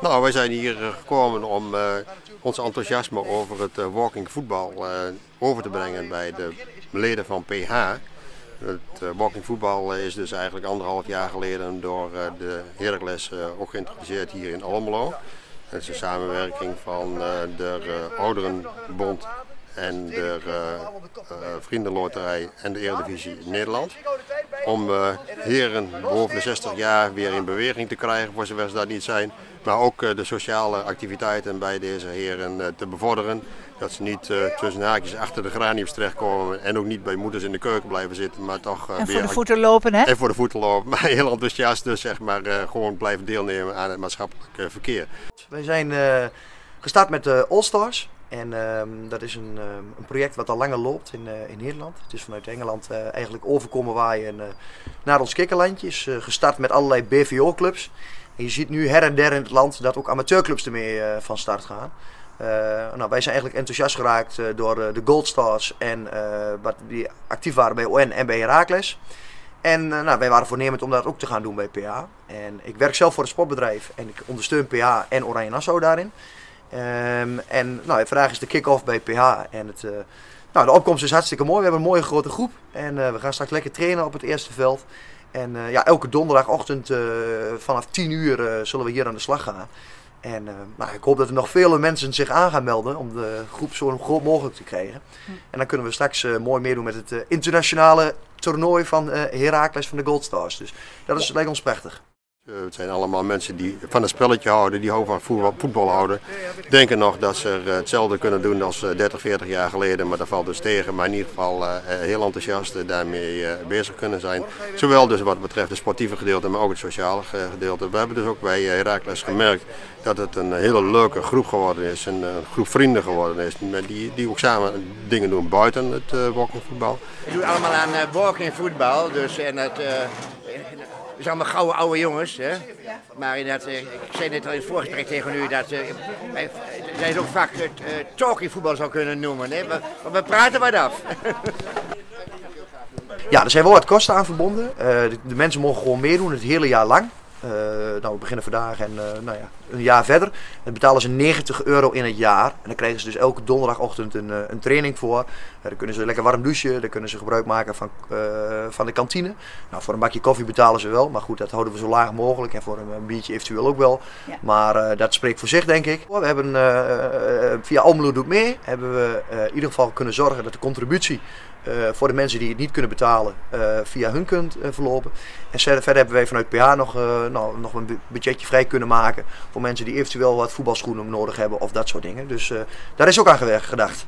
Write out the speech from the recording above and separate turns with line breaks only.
Nou, wij zijn hier gekomen om uh, ons enthousiasme over het uh, walking voetbal over te brengen bij de leden van PH. Het walking voetbal is dus eigenlijk anderhalf jaar geleden door de Heracles ook geïntroduceerd hier in Almelo. Het is een samenwerking van de Ouderenbond en de Vriendenloterij en de Eredivisie Nederland om uh, heren boven de 60 jaar weer in beweging te krijgen, voor zover ze dat niet zijn. Maar ook uh, de sociale activiteiten bij deze heren uh, te bevorderen. Dat ze niet tussen haakjes achter de graniums terechtkomen en ook niet bij moeders in de keuken blijven zitten. Maar toch,
en voor de voeten lopen, hè?
En voor de voeten lopen. Maar heel enthousiast dus, zeg maar, gewoon blijven deelnemen aan het maatschappelijk verkeer.
Wij zijn gestart met de All Stars. En um, dat is een, um, een, project wat al langer loopt in, uh, in Nederland. Het is vanuit Engeland uh, eigenlijk overkomen waaien uh, naar ons kikkerlandje. Is gestart met allerlei BVO-clubs. En je ziet nu her en der in het land dat ook amateurclubs ermee van start gaan. nou, wij zijn eigenlijk enthousiast geraakt door de Gold Stars en wat die actief waren bij ON en bij Heracles. En nou, wij waren voornemend om dat ook te gaan doen bij PA. En ik werk zelf voor een sportbedrijf en ik ondersteun PA en Oranje Nassau daarin. Um, en nou, vandaag is de kick-off bij PH. En het, uh, nou, de opkomst is hartstikke mooi. We hebben een mooie grote groep. En uh, we gaan straks lekker trainen op het eerste veld. En uh, ja, elke donderdagochtend vanaf 10 uur zullen we hier aan de slag gaan. En nou, ik hoop dat er nog vele mensen zich aan gaan melden om de groep zo groot mogelijk te krijgen. Hm. En dan kunnen we straks mooi meedoen met het internationale toernooi van Heracles van de Gold Stars. Dus dat is, lijkt ons prachtig.
Eh, het zijn allemaal mensen die van het spelletje houden, die houden van voetbal, houden. Denken nog dat ze eh, hetzelfde kunnen doen als 30, eh, 40 jaar geleden, maar dat valt dus tegen. Maar in ieder geval heel enthousiast daarmee bezig kunnen zijn. Zowel dus wat betreft het sportieve gedeelte, maar ook het sociale gedeelte. We hebben dus ook bij Herakles gemerkt dat het een hele leuke groep geworden is. Een groep vrienden geworden is. Die, die ook samen dingen doen buiten het walkingvoetbal.
We doen allemaal aan walkingvoetbal. Dus en het, zijn allemaal gouden oude jongens. Hè? Maar inderdaad, eh, ik zei net al in het voorgesprek tegen u dat uh, wij ook vaak uh, talking voetbal zou kunnen noemen. Hè? Maar, we praten wat af.
Ja, er zijn wel wat kosten aan verbonden. de, de, mensen mogen gewoon meedoen het hele jaar lang. Uh, nou, we beginnen vandaag en uh, nou ja, een jaar verder. Dan betalen ze 90 euro in het jaar. En dan krijgen ze dus elke donderdagochtend een, uh, een training voor. dan kunnen ze lekker warm douchen. Dan kunnen ze gebruik maken van, van de kantine. Nou, voor een bakje koffie betalen ze wel. Maar goed, dat houden we zo laag mogelijk. En voor een, een biertje eventueel ook wel. Ja. Maar dat spreekt voor zich, denk ik. We hebben via Almelo Doet Mee hebben we in ieder geval kunnen zorgen dat de contributie uh, voor de mensen die het niet kunnen betalen uh, via hun kunt uh, verlopen. En verder hebben wij vanuit PH nog, nou, nog een budgetje vrij kunnen maken voor mensen die eventueel wat voetbalschoenen nodig hebben of dat soort dingen. Dus daar is ook aan gedacht.